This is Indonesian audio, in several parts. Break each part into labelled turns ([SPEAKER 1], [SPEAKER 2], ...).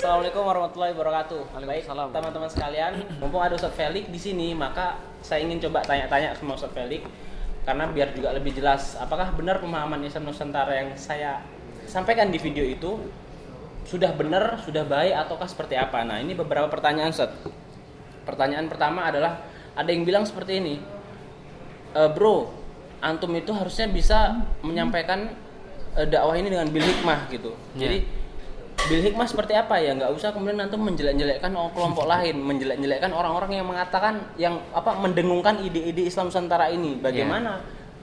[SPEAKER 1] Assalamualaikum warahmatullahi wabarakatuh. Baik, teman-teman sekalian, mumpung ada Ustadz Felix di sini, maka saya ingin coba tanya-tanya sama Ustadz Felix karena biar juga lebih jelas apakah benar pemahaman Islam Nusantara yang saya sampaikan di video itu sudah benar, sudah baik ataukah seperti apa? Nah, ini beberapa pertanyaan Ustadz. Pertanyaan pertama adalah ada yang bilang seperti ini. "E, bro, antum itu harusnya bisa menyampaikan e, dakwah ini dengan bil hikmah gitu.
[SPEAKER 2] Ya.
[SPEAKER 1] Jadi bil hikmah seperti apa ya? Nggak usah kemudian antum menjelek-jelekkan kelompok lain, menjelek-jelekkan orang-orang yang mengatakan yang apa mendengungkan ide-ide Islam Nusantara ini. Bagaimana?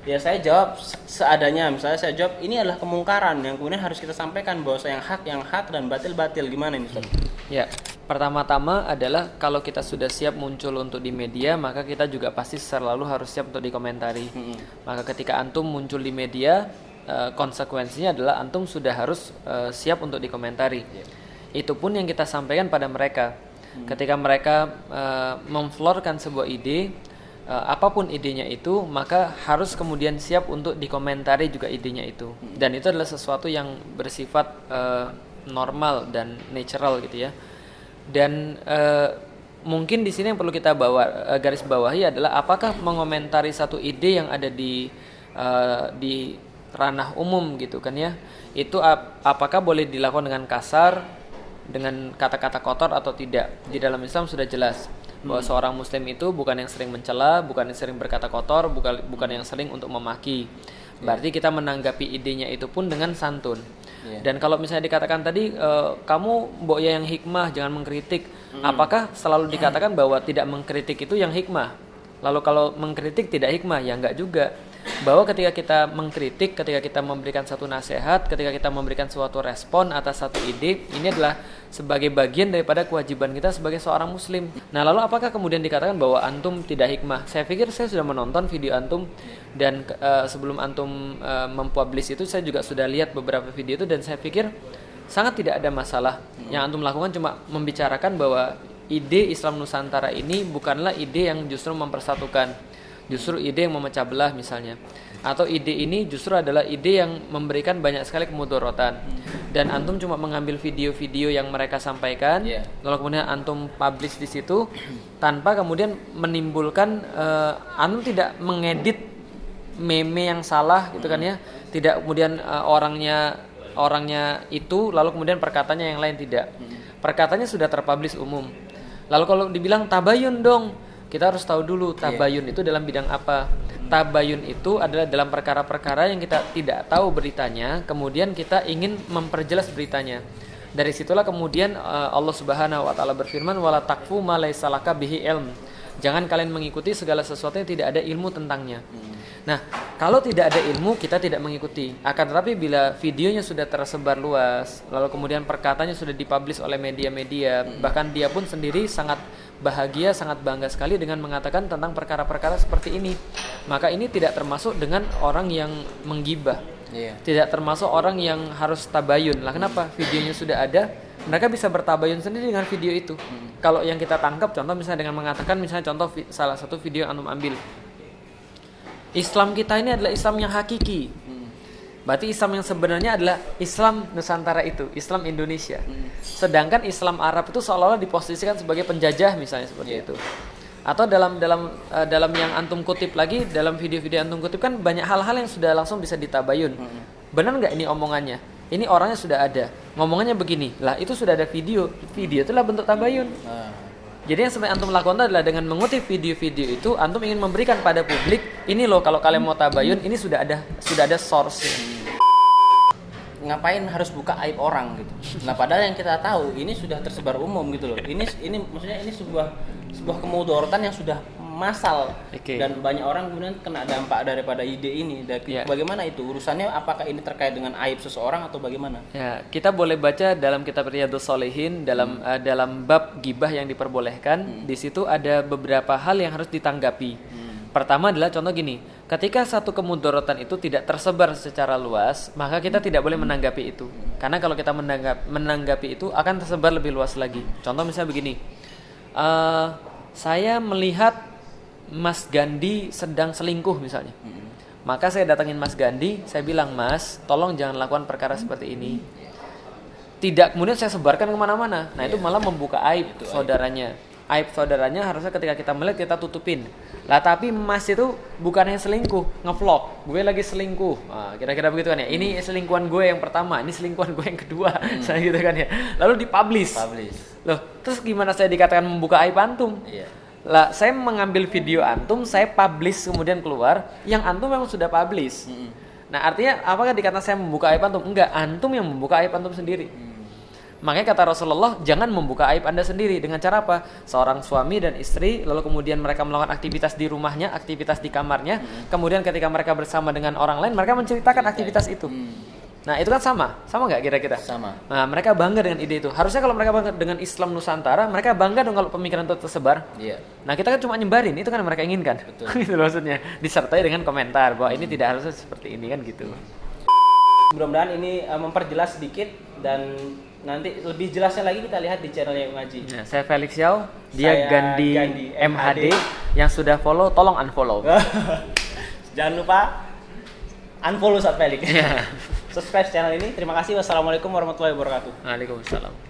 [SPEAKER 1] Ya saya jawab se- seadanya. Misalnya saya jawab ini adalah kemungkaran yang kemudian harus kita sampaikan bahwa yang hak yang hak dan batil batil gimana ini Ustaz?
[SPEAKER 2] Ya, pertama-tama adalah kalau kita sudah siap muncul untuk di media, maka kita juga pasti selalu harus siap untuk dikomentari. Maka ketika antum muncul di media, eh, konsekuensinya adalah antum sudah harus eh, siap untuk dikomentari. Itu pun yang kita sampaikan pada mereka. Ketika mereka eh, memflorkan sebuah ide, eh, apa pun idenya itu, maka harus kemudian siap untuk dikomentari juga idenya itu. Dan itu adalah sesuatu yang bersifat eh, normal dan natural gitu ya. Dan eh, mungkin di sini yang perlu kita bawa eh, garis bawahi adalah apakah mengomentari satu ide yang ada di eh, di ranah umum gitu kan ya. Itu ap- apakah boleh dilakukan dengan kasar, dengan kata-kata kotor atau tidak? Di dalam Islam sudah jelas bahwa seorang muslim itu bukan yang sering mencela, bukan yang sering berkata kotor, bukan bukan yang sering untuk memaki. Berarti kita menanggapi idenya itu pun dengan santun.
[SPEAKER 1] Iya.
[SPEAKER 2] Dan kalau misalnya dikatakan tadi eh, kamu mbok ya yang hikmah jangan mengkritik, apakah selalu dikatakan bahwa tidak mengkritik itu yang hikmah? Lalu kalau mengkritik tidak hikmah ya enggak juga. Bahwa ketika kita mengkritik, ketika kita memberikan satu nasihat, ketika kita memberikan suatu respon atas satu ide, ini adalah sebagai bagian daripada kewajiban kita sebagai seorang muslim. Nah, lalu apakah kemudian dikatakan bahwa antum tidak hikmah? Saya pikir saya sudah menonton video antum dan eh, sebelum antum eh, mempublish itu saya juga sudah lihat beberapa video itu dan saya pikir sangat tidak ada masalah. Yang antum lakukan cuma membicarakan bahwa ide Islam Nusantara ini bukanlah ide yang justru mempersatukan justru ide yang memecah belah misalnya. Atau ide ini justru adalah ide yang memberikan banyak sekali kemudorotan dan antum cuma mengambil video-video yang mereka sampaikan
[SPEAKER 1] Iya.
[SPEAKER 2] lalu kemudian antum publish di situ tanpa kemudian menimbulkan eh, antum tidak mengedit meme yang salah gitu kan ya. Tidak kemudian eh, orangnya orangnya itu lalu kemudian perkataannya yang lain tidak. Perkataannya sudah terpublish umum. Lalu kalau dibilang tabayun dong kita harus tahu dulu tabayun itu dalam bidang apa. Tabayun itu adalah dalam perkara-perkara yang kita tidak tahu beritanya kemudian kita ingin memperjelas beritanya. Dari situlah kemudian eh, Allah Subhanahu wa taala berfirman wala takfu ma laisa laka bihi ilm. Jangan kalian mengikuti segala sesuatu yang tidak ada ilmu tentangnya. Nah, kalau tidak ada ilmu kita tidak mengikuti. Akan tetapi bila videonya sudah tersebar luas, lalu kemudian perkataannya sudah dipublish oleh media-media, bahkan dia pun sendiri sangat bahagia, sangat bangga sekali dengan mengatakan tentang perkara-perkara seperti ini. Maka ini tidak termasuk dengan orang yang menggibah.
[SPEAKER 1] Iya.
[SPEAKER 2] Tidak termasuk orang yang harus tabayun. Lah kenapa? Videonya sudah ada, mereka bisa bertabayun sendiri dengan video itu. Kalau yang kita tangkap contoh misalnya dengan mengatakan misalnya contoh salah satu video yang antum ambil Islam kita ini adalah Islam yang hakiki. Berarti Islam yang sebenarnya adalah Islam Nusantara itu, Islam Indonesia. Sedangkan Islam Arab itu seolah-olah diposisikan sebagai penjajah misalnya seperti
[SPEAKER 1] Iya.
[SPEAKER 2] itu. Atau dalam dalam eh, dalam yang antum kutip lagi dalam video-video antum kutip kan banyak hal-hal yang sudah langsung bisa ditabayun. Benar nggak ini omongannya? Ini orangnya sudah ada. Ngomongannya begini. Lah itu sudah ada video. Video itulah bentuk tabayun.
[SPEAKER 1] Nah,
[SPEAKER 2] Jadi yang sebenarnya antum lakukan adalah dengan mengutip video-video itu antum ingin memberikan pada publik ini loh kalau kalian mau tabayun ini sudah ada sudah ada source.
[SPEAKER 1] ngapain harus buka aib orang gitu. Nah, padahal yang kita tahu ini sudah tersebar umum gitu loh. Ini ini maksudnya ini sebuah sebuah kemudorotan yang sudah massal
[SPEAKER 2] Oke.
[SPEAKER 1] dan banyak orang kemudian kena dampak daripada ide ini. Dan
[SPEAKER 2] Iya.
[SPEAKER 1] Bagaimana itu urusannya? Apakah ini terkait dengan aib seseorang atau bagaimana?
[SPEAKER 2] Ya, kita boleh baca dalam kitab Riyadhus Shalihin dalam eh, dalam bab gibah yang diperbolehkan. Di situ ada beberapa hal yang harus ditanggapi. Pertama adalah contoh gini, ketika satu kemudorotan itu tidak tersebar secara luas, maka kita tidak boleh menanggapi itu. Karena kalau kita menanggap, menanggapi itu akan tersebar lebih luas lagi. Contoh misalnya begini, eh, saya melihat Mas Gandhi sedang selingkuh misalnya. Maka saya datangin Mas Gandhi, saya bilang, "Mas, tolong jangan lakukan perkara seperti ini." tidak kemudian saya sebarkan ke mana-mana. Nah itu malah membuka aib saudaranya. Aib saudaranya harusnya ketika kita melihat kita tutupin. Lah tapi Mas itu bukannya selingkuh, ngevlog. Gue lagi selingkuh. Nah, kira-kira begitu kan ya. Ini selingkuhan gue yang pertama, ini selingkuhan gue yang kedua. Saya gitu kan ya. Lalu dipublish.
[SPEAKER 1] Publish.
[SPEAKER 2] Loh, terus gimana saya dikatakan membuka aib antum?
[SPEAKER 1] Iya.
[SPEAKER 2] Lah, saya mengambil video antum, saya publish kemudian keluar, yang antum memang sudah publish.
[SPEAKER 1] Mm-mm.
[SPEAKER 2] Nah, artinya apakah dikatakan saya membuka aib antum? Enggak, antum yang membuka aib antum sendiri. Makanya kata Rasulullah, jangan membuka aib Anda sendiri dengan cara apa? Seorang suami dan istri lalu kemudian mereka melakukan aktivitas di rumahnya, aktivitas di kamarnya, kemudian ketika mereka bersama dengan orang lain, mereka menceritakan aktivitas itu. Nah, itu kan sama. Sama nggak kira-kira?
[SPEAKER 1] Sama.
[SPEAKER 2] Nah, mereka bangga dengan ide itu. Harusnya kalau mereka bangga dengan Islam Nusantara, mereka bangga dong kalau pemikiran itu tersebar.
[SPEAKER 1] Iya.
[SPEAKER 2] Nah, kita kan cuma nyebarin, itu kan yang mereka inginkan.
[SPEAKER 1] Betul.
[SPEAKER 2] gitu maksudnya. Disertai dengan komentar bahwa ini tidak harusnya seperti ini kan gitu.
[SPEAKER 1] Mudah-mudahan ini eh, memperjelas sedikit dan nanti lebih jelasnya lagi kita lihat di channelnya Ngaji.
[SPEAKER 2] Nah, saya Felix Yao, dia
[SPEAKER 1] Saya
[SPEAKER 2] Gandhi,
[SPEAKER 1] Gandhi
[SPEAKER 2] MHD.
[SPEAKER 1] MHD.
[SPEAKER 2] yang sudah follow tolong unfollow.
[SPEAKER 1] Jangan lupa unfollow Ustaz Felix.
[SPEAKER 2] Iya.
[SPEAKER 1] Subscribe channel ini. Terima kasih. Wassalamualaikum warahmatullahi wabarakatuh.
[SPEAKER 2] Waalaikumsalam.